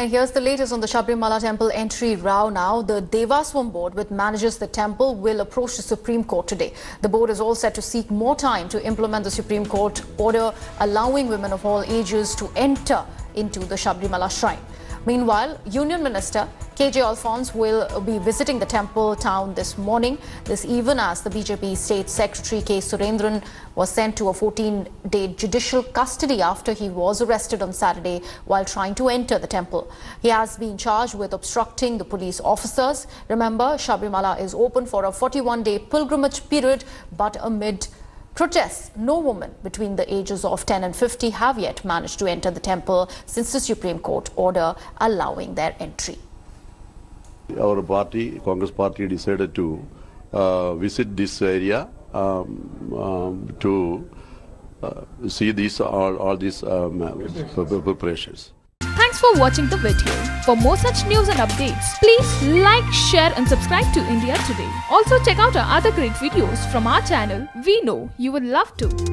And here's the latest on the Sabarimala temple entry row now. The Devaswom board, which manages the temple, will approach the Supreme Court today. The board is all set to seek more time to implement the Supreme Court order allowing women of all ages to enter into the Sabarimala shrine. Meanwhile, Union Minister KJ Alphonse will be visiting the temple town this morning. This even as the BJP State Secretary K. Surendran was sent to a 14-day judicial custody after he was arrested on Saturday while trying to enter the temple. He has been charged with obstructing the police officers. Remember, Sabarimala is open for a 41-day pilgrimage period, but amid protests. No women between the ages of 10 and 50 have yet managed to enter the temple since the Supreme Court order allowing their entry. Our party, Congress party, decided to uh, visit this area um, um, to uh, see these all, all these um, preparations. Thanks for watching the video. For more such news and updates, please like, share and subscribe to India Today. Also check out our other great videos from our channel. We know you would love to.